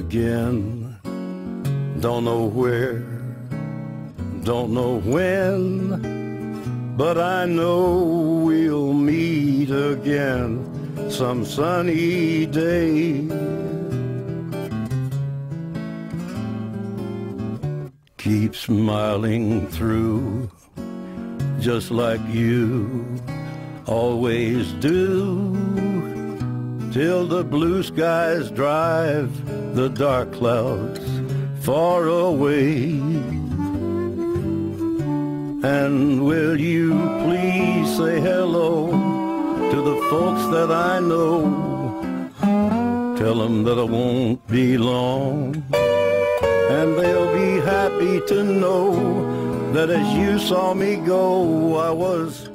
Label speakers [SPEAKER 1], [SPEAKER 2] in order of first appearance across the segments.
[SPEAKER 1] again. Don't know where, don't know when, but I know we'll meet again some sunny day. Keep smiling through, just like you always do, till the blue skies drive the dark clouds far away. And will you please say hello to the folks that I know? Tell them that I won't be long. And they'll be happy to know that as you saw me go, I was.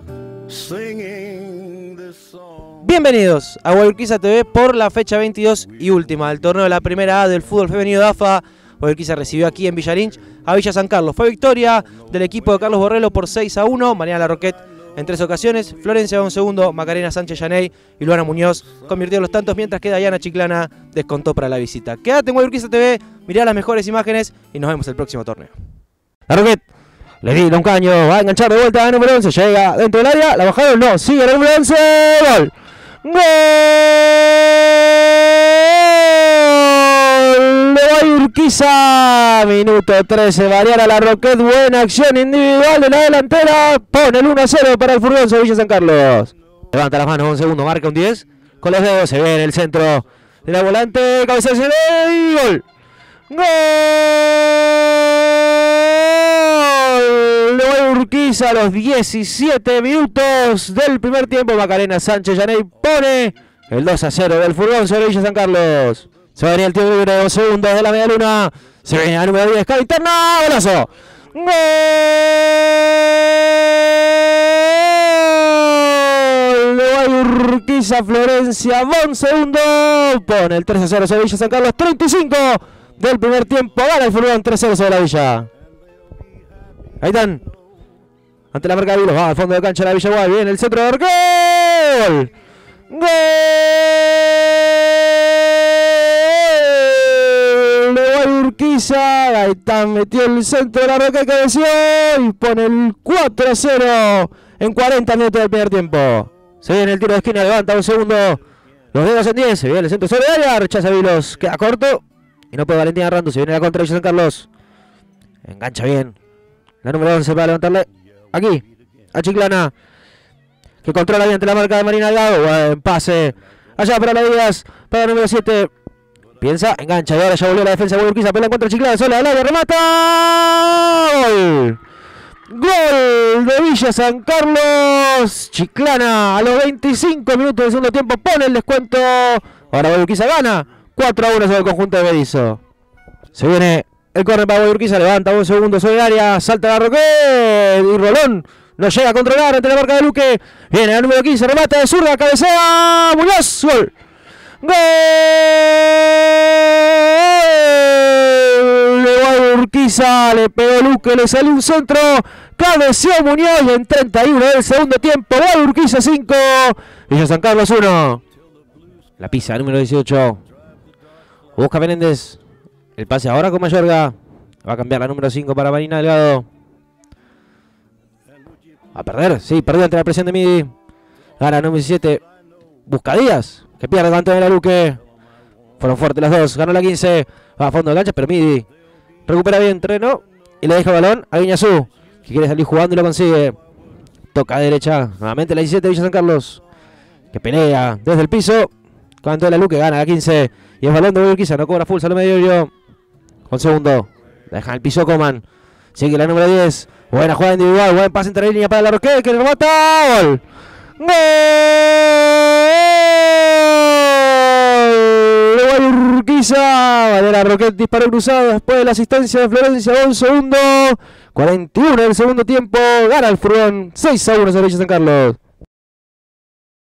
[SPEAKER 2] Bienvenidos a Guayurquiza TV por la fecha 22 y última del torneo de la primera A del fútbol femenino de AFA. Guayurquiza recibió aquí en Villarinch a Villa San Carlos. Fue victoria del equipo de Carlos Borrello por 6 a 1. Mariana Larroquet en tres ocasiones. Florencia un segundo, Macarena Sánchez Llaney y Luana Muñoz convirtieron los tantos, mientras que Dayana Chiclana descontó para la visita. Quédate en Guayurquiza TV, mirá las mejores imágenes y nos vemos el próximo torneo. Larroquet le tira un caño, va a enganchar de vuelta a número 11, llega dentro del área, la bajaron, no, sigue el número 11, gol. Gol de Urquiza, minuto 13, Mariana La Roquet, buena acción individual de la delantera, pone el 1 a 0 para el Furgón Sevilla San Carlos. Levanta las manos un segundo, marca un 10, con los dedos se ve en el centro de la volante, cabeza y gol. Gol a los 17 minutos del primer tiempo. Macarena Sánchez Llaney pone el 2 a 0 del furgón sobre Villa San Carlos. Se venía el tiempo libre de dos segundos de la media luna. Se viene a número 10, cara interna, golazo. Gol de Urquiza Florencia, Bon segundo. Pone el 3 a 0 sobre Villa San Carlos, 35 del primer tiempo. Gana el furgón 3 a 0 sobre la Villa. Ahí están. Ante la marca de Vilos. Va al fondo de cancha la Villa Guay. Viene el centro de gol. Gol de Urquiza. Gaitán metió el centro de la roca que cabeció y pone el 4 a 0 en 40 minutos del primer tiempo. Se viene el tiro de esquina, levanta un segundo. Los dedos en 10. Se viene el centro sobre área. Rechaza Vilos. Queda corto. Y no puede Valentina Rando. Se viene la contra de San Carlos. Engancha bien. La número 11 para levantarle aquí a Chiclana. Que controla bien ante la marca de Marina Delgado. Buen pase. Allá para la Díaz. Para el número 7. Piensa, engancha. Y ahora ya volvió la defensa de Urquiza. Pelea contra Chiclana. Sola al área. Remata. Gol. Gol de Villa San Carlos. Chiclana a los 25 minutos del segundo tiempo. Pone el descuento. Ahora Urquiza gana. 4 a 1 sobre el conjunto de Berizo. Se viene el corre para Urquiza, levanta un segundo sobre el área, salta la Roquet y Rolón no llega a controlar ante la marca de Luque. Viene al número 15, remata de zurda, cabecea, Muñoz, gol. Gol de Urquiza, le pegó Luque, le salió un centro, cabeceó Muñoz y en 31 del segundo tiempo, Gol Urquiza 5, Villa San Carlos 1. La pisa, número 18. Busca Menéndez. El pase ahora con Mayorga. Va a cambiar la número 5 para Marina Delgado. A perder, sí, perdió ante la presión de Midi. Gana número 17. Busca Díaz, que pierde ante de la Luque. Fueron fuertes las dos. Ganó la 15. Va a fondo de cancha, pero Midi recupera bien terreno. Y le deja el balón a Guiñazú, que quiere salir jugando y lo consigue. Toca a derecha. Nuevamente la 17 de Villa San Carlos. Que pelea desde el piso. Con de la Luque, gana la 15. Y es balón de Urquiza, no cobra full, sale medio con segundo. Deja el piso Coman. Sigue la número 10. Buena jugada individual. Buen pase entre línea para la Roque. Que le remata. Gol. Gol. Urquiza. De la Roquet disparó cruzado después de la asistencia de Florencia. Un segundo. 41 del segundo tiempo. Gana el furgón. 6 a 1 sobre San Carlos.